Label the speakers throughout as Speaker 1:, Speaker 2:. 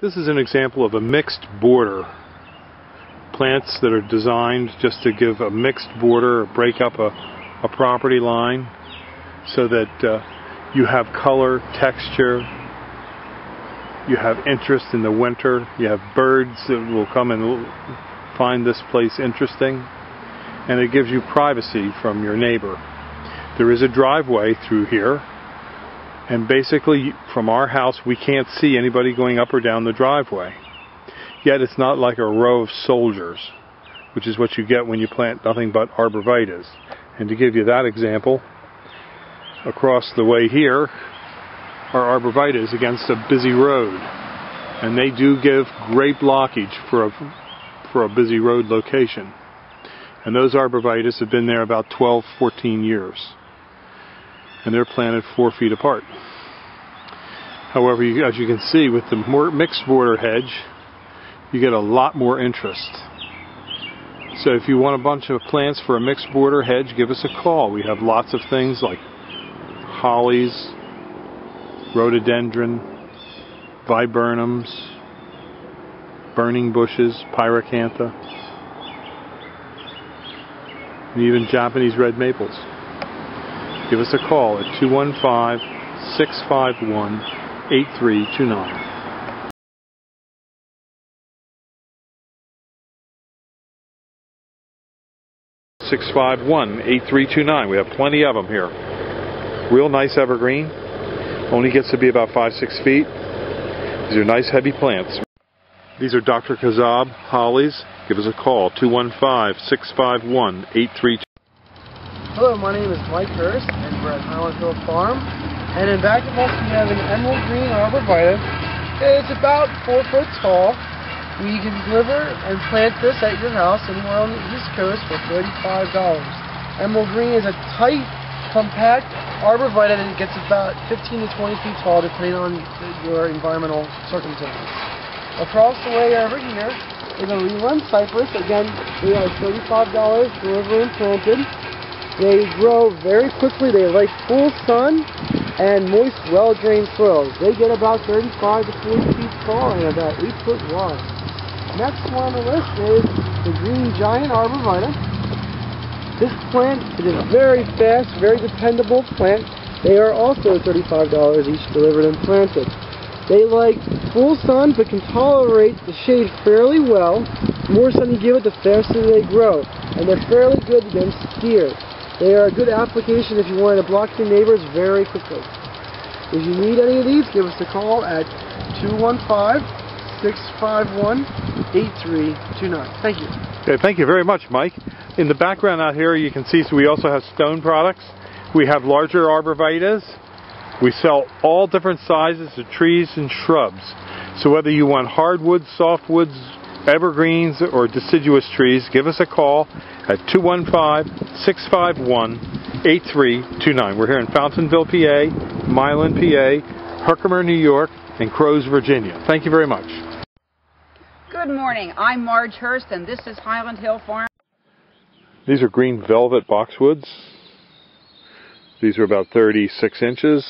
Speaker 1: This is an example of a mixed border. Plants that are designed just to give a mixed border, break up a, a property line so that uh, you have color, texture, you have interest in the winter, you have birds that will come and find this place interesting, and it gives you privacy from your neighbor. There is a driveway through here and basically, from our house, we can't see anybody going up or down the driveway. Yet it's not like a row of soldiers, which is what you get when you plant nothing but arborvitaes. And to give you that example, across the way here are arborvitaes against a busy road. And they do give great blockage for a, for a busy road location. And those arborvitaes have been there about 12, 14 years and they're planted four feet apart. However, you, as you can see, with the mixed border hedge, you get a lot more interest. So if you want a bunch of plants for a mixed border hedge, give us a call. We have lots of things like hollies, rhododendron, viburnums, burning bushes, pyracantha, and even Japanese red maples give us a call at 215 651 8329. Six five one eight three two nine. We have plenty of them here. Real nice evergreen. Only gets to be about five six feet. These are nice heavy plants. These are Dr. Kassab hollies. Give us a call 215 651 8329.
Speaker 2: Hello, my name is Mike Hurst, and we're at Highland Hill Farm. And in back of us, we have an emerald green arborvitae. It's about four foot tall. We can deliver and plant this at your house anywhere on the East Coast for $35. Emerald green is a tight, compact arborvitae that gets about 15 to 20 feet tall, depending on your environmental circumstances. Across the way over here is a rerun cypress. Again, they are $35 delivered and planted. They grow very quickly. They like full sun and moist, well-drained soils. They get about 35 to 40 feet tall and about 8 foot wide. Next one on the list is the green giant arborvitae. This plant is a very fast, very dependable plant. They are also $35 each delivered and planted. They like full sun but can tolerate the shade fairly well. The more sun you give it, the faster they grow. And they're fairly good against deer. They are a good application if you want to block your neighbors very quickly. If you need any of these, give us a call at 215-651-8329. Thank you.
Speaker 1: Okay, thank you very much, Mike. In the background out here, you can see so we also have stone products. We have larger arborvitaes. We sell all different sizes of trees and shrubs. So whether you want hardwoods, softwoods, evergreens, or deciduous trees, give us a call at 215-651-8329. We're here in Fountainville, PA, Milan, PA, Herkimer, New York, and Crows, Virginia. Thank you very much.
Speaker 3: Good morning. I'm Marge Hurst, and this is Highland Hill Farm.
Speaker 1: These are green velvet boxwoods. These are about 36 inches.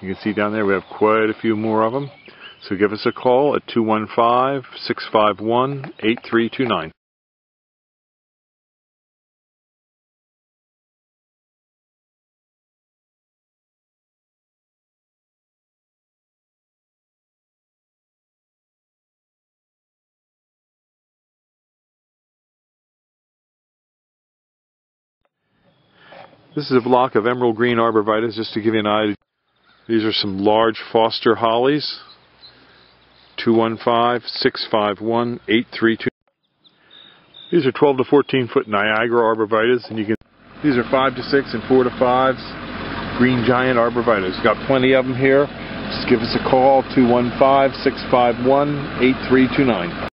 Speaker 1: You can see down there we have quite a few more of them. So give us a call at 215 651 8329. This is a block of emerald green arborvitaes, just to give you an idea. These are some large Foster hollies. 215-651-832. These are 12 to 14 foot Niagara arborvitaes, and you can. These are 5 to 6 and 4 to 5s. Green giant arborvitaes. Got plenty of them here. Just give us a call 215-651-8329.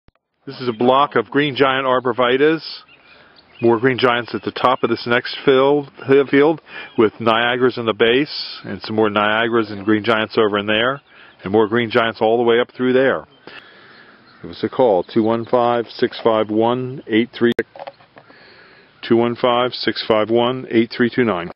Speaker 1: This is a block of green giant arborvitaes. More green giants at the top of this next field, field with Niagaras in the base and some more Niagaras and green giants over in there and more green giants all the way up through there. Give us a call, 215-651-83... 215-651-8329.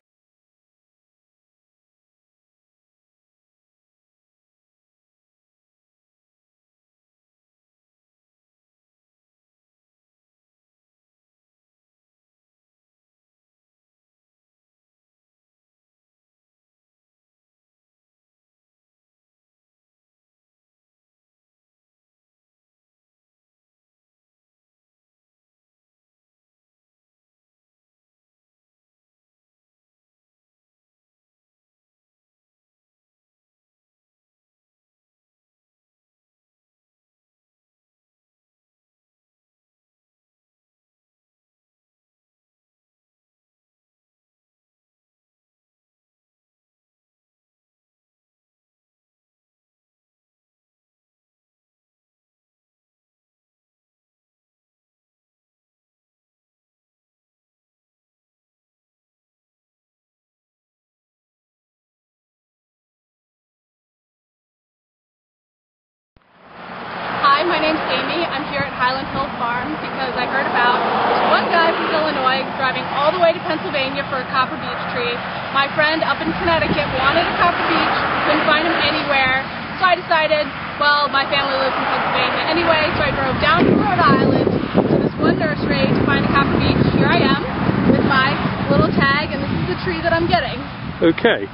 Speaker 4: Highland Hill Farm because I heard about this one guy from Illinois driving all the way to Pennsylvania for a copper beech tree. My friend up in Connecticut wanted a copper beech, couldn't find him anywhere. So I decided, well, my family lives in Pennsylvania anyway, so I drove down to Rhode Island to this one nursery to find a copper beech. Here I am with my little tag, and this is the tree that I'm getting.
Speaker 1: Okay.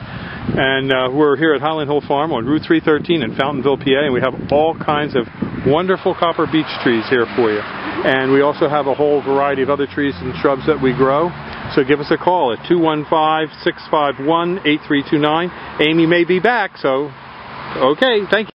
Speaker 1: And uh, we're here at Highland Hill Farm on Route 313 in Fountainville, PA, and we have all kinds of wonderful copper beech trees here for you. And we also have a whole variety of other trees and shrubs that we grow. So give us a call at 215-651-8329. Amy may be back, so okay, thank you.